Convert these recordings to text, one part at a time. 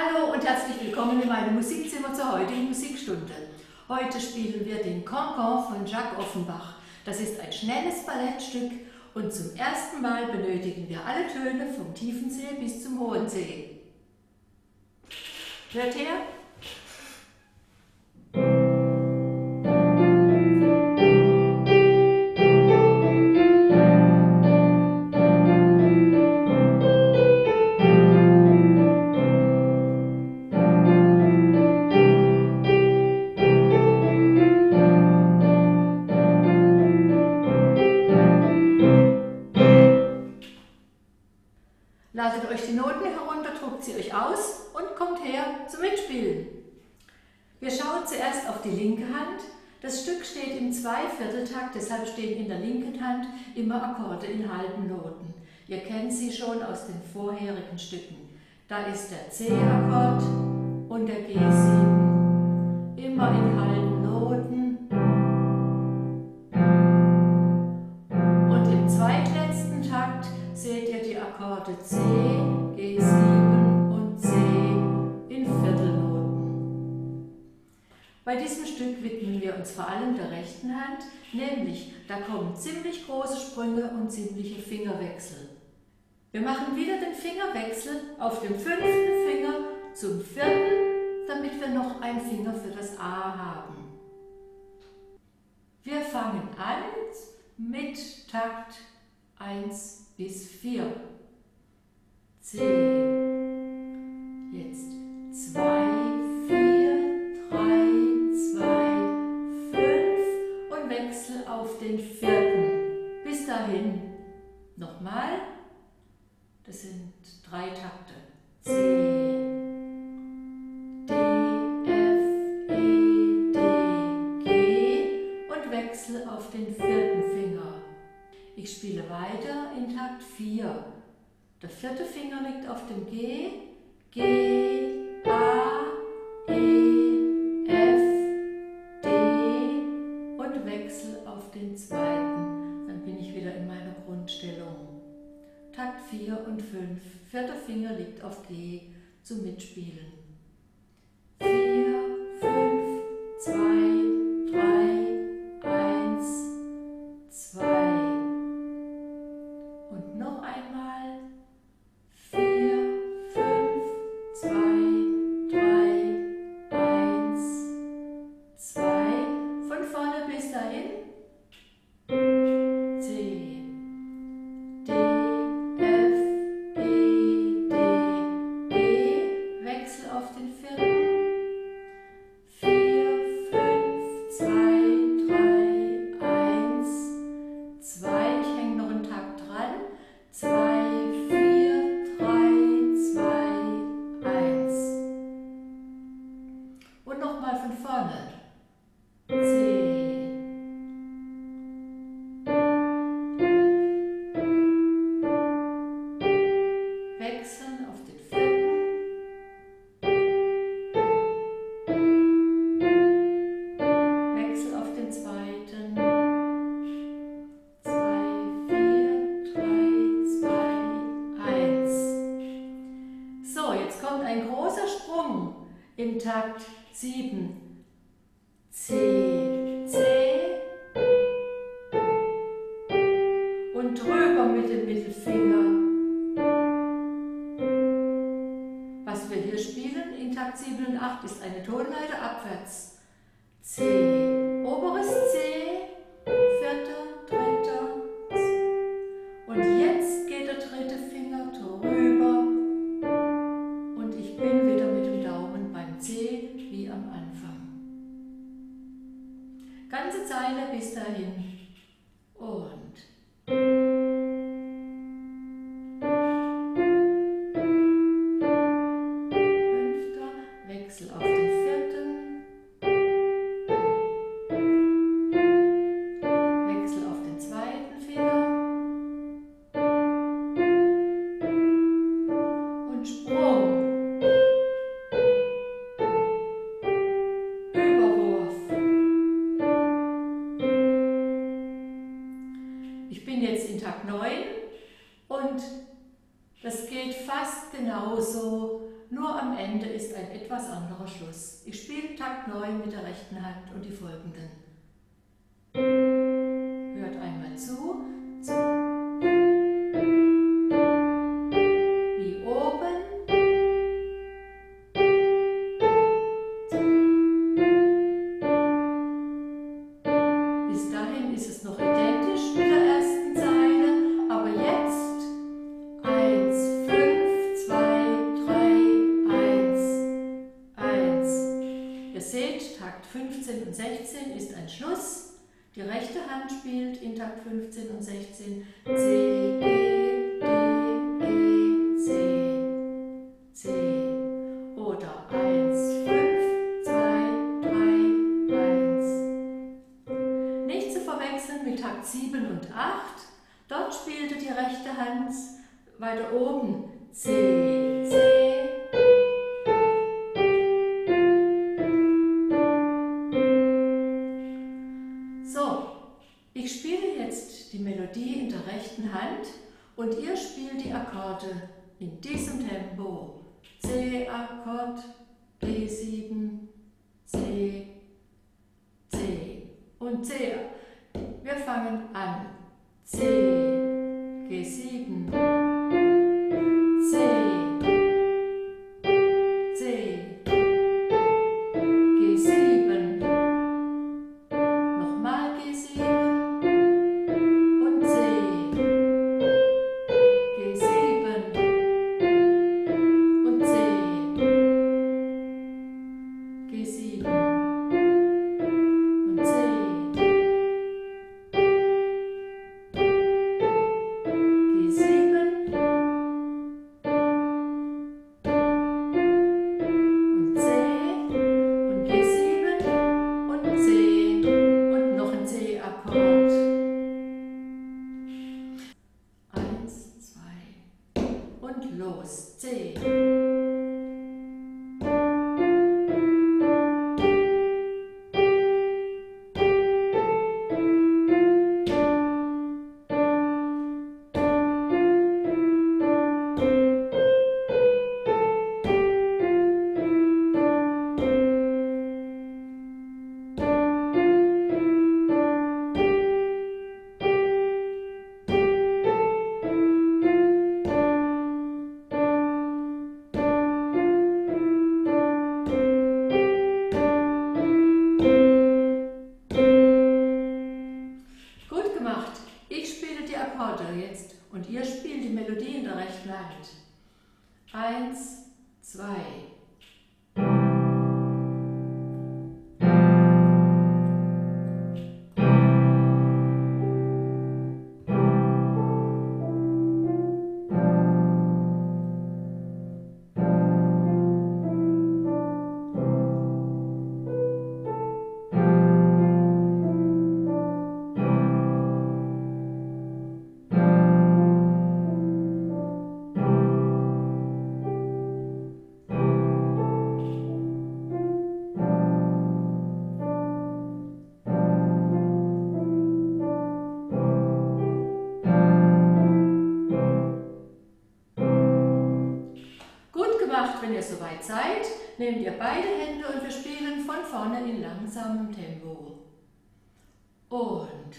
Hallo und herzlich willkommen in meinem Musikzimmer zur heutigen Musikstunde. Heute spielen wir den Cancan von Jacques Offenbach. Das ist ein schnelles Ballettstück und zum ersten Mal benötigen wir alle Töne vom tiefen C bis zum hohen C. Hört her! Die Noten herunter, druckt sie euch aus und kommt her zum Mitspielen. Wir schauen zuerst auf die linke Hand. Das Stück steht im Zweivierteltakt, deshalb stehen in der linken Hand immer Akkorde in halben Noten. Ihr kennt sie schon aus den vorherigen Stücken. Da ist der C-Akkord und der G7, immer in halben Bei diesem Stück widmen wir uns vor allem der rechten Hand, nämlich da kommen ziemlich große Sprünge und ziemliche Fingerwechsel. Wir machen wieder den Fingerwechsel auf dem fünften Finger zum vierten, damit wir noch einen Finger für das A haben. Wir fangen an mit Takt 1 bis 4. C. Jetzt dahin. Nochmal. Das sind drei Takte. C, D, F, E, D, G und Wechsel auf den vierten Finger. Ich spiele weiter in Takt 4. Der vierte Finger liegt auf dem G, G, 4 und 5. Vierter Finger liegt auf G zum Mitspielen. 7. C, C und drüber mit dem Mittelfinger. Was wir hier spielen in Takt 7 und 8 ist eine Tonleiter abwärts. C, oberes C, etwas anderer Schluss. Ich spiele Takt 9 mit der rechten Hand und die folgenden. Hört einmal zu. Wie oben. Bis dahin ist es noch identisch Schluss. Die rechte Hand spielt in Takt 15 und 16 C, G, D, E, C, C. Oder 1, 5, 2, 3, 1. Nicht zu verwechseln mit Takt 7 und 8. Dort spielte die rechte Hand weiter oben C, und ihr spielt die Akkorde in diesem Tempo. C-Akkord, D7, C, C und C. Wir fangen an. C, G7, vier Akkorde jetzt und ihr spielt die Melodie in der rechten Hand. Eins, zwei, nehmt ihr beide Hände und wir spielen von vorne in langsamem Tempo. Und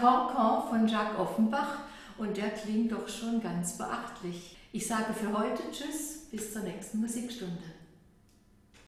Cancan von Jacques Offenbach und der klingt doch schon ganz beachtlich. Ich sage für heute Tschüss, bis zur nächsten Musikstunde.